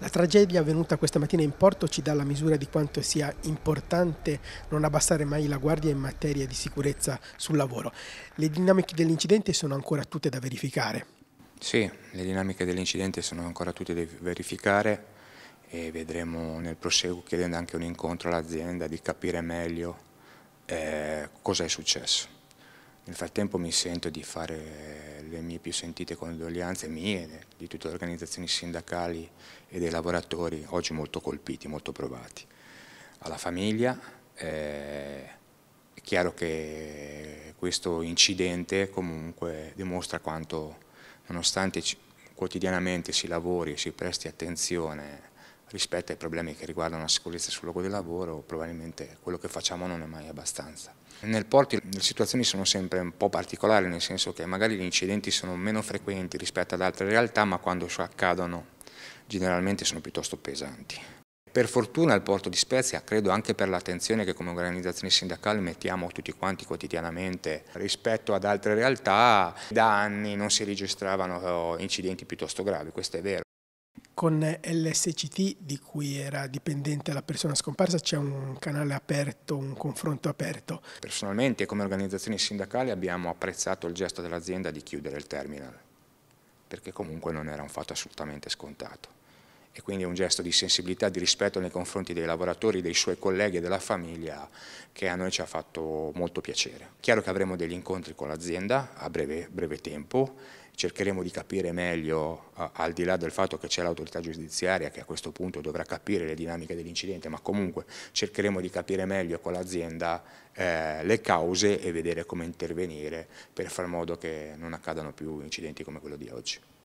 La tragedia avvenuta questa mattina in porto ci dà la misura di quanto sia importante non abbassare mai la guardia in materia di sicurezza sul lavoro. Le dinamiche dell'incidente sono ancora tutte da verificare. Sì, le dinamiche dell'incidente sono ancora tutte da verificare e vedremo nel proseguo chiedendo anche un incontro all'azienda di capire meglio eh, cosa è successo. Nel frattempo mi sento di fare le mie più sentite condoglianze mie, di tutte le organizzazioni sindacali e dei lavoratori, oggi molto colpiti, molto provati. Alla famiglia, eh, è chiaro che questo incidente comunque dimostra quanto, nonostante quotidianamente si lavori e si presti attenzione rispetto ai problemi che riguardano la sicurezza sul luogo di lavoro, probabilmente quello che facciamo non è mai abbastanza. Nel porto le situazioni sono sempre un po' particolari, nel senso che magari gli incidenti sono meno frequenti rispetto ad altre realtà, ma quando accadono generalmente sono piuttosto pesanti. Per fortuna il porto di Spezia, credo anche per l'attenzione che come organizzazioni sindacali mettiamo tutti quanti quotidianamente rispetto ad altre realtà, da anni non si registravano incidenti piuttosto gravi, questo è vero con l'SCT di cui era dipendente la persona scomparsa c'è un canale aperto, un confronto aperto. Personalmente come organizzazioni sindacali abbiamo apprezzato il gesto dell'azienda di chiudere il terminal, perché comunque non era un fatto assolutamente scontato. E quindi è un gesto di sensibilità, di rispetto nei confronti dei lavoratori, dei suoi colleghi e della famiglia che a noi ci ha fatto molto piacere. Chiaro che avremo degli incontri con l'azienda a breve, breve tempo cercheremo di capire meglio, al di là del fatto che c'è l'autorità giudiziaria che a questo punto dovrà capire le dinamiche dell'incidente, ma comunque cercheremo di capire meglio con l'azienda eh, le cause e vedere come intervenire per far modo che non accadano più incidenti come quello di oggi.